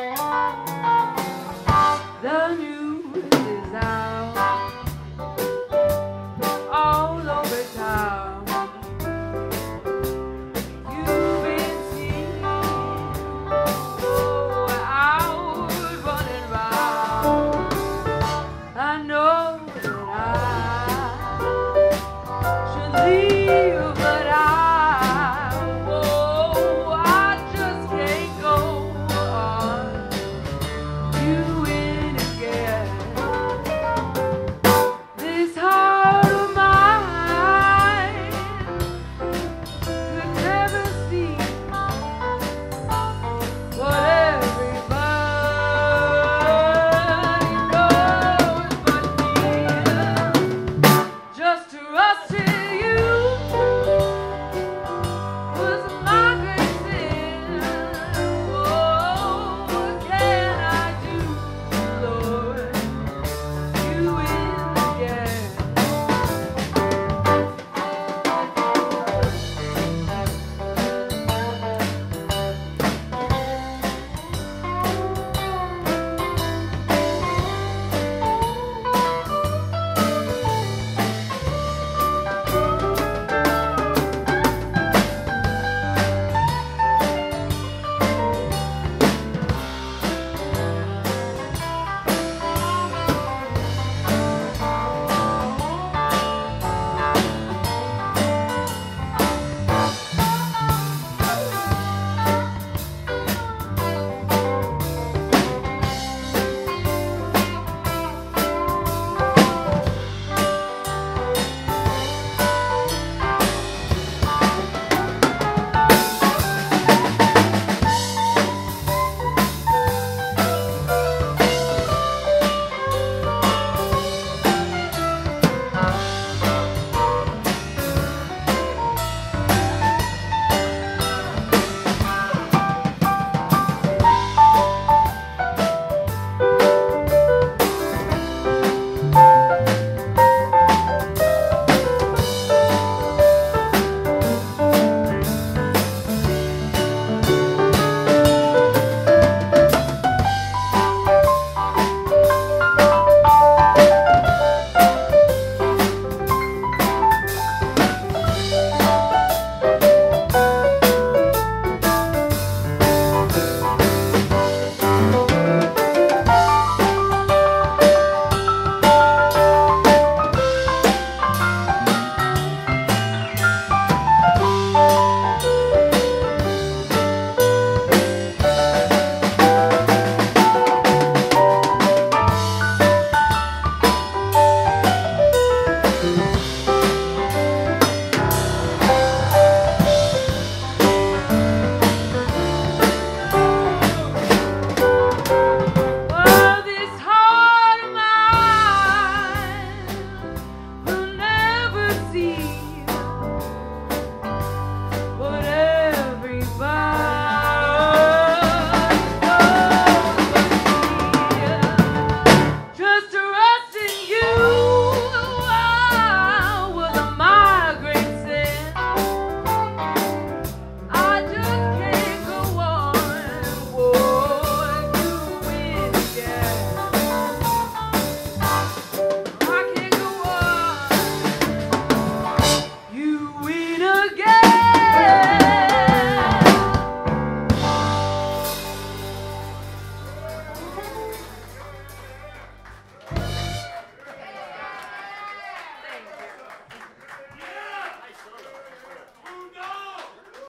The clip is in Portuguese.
Música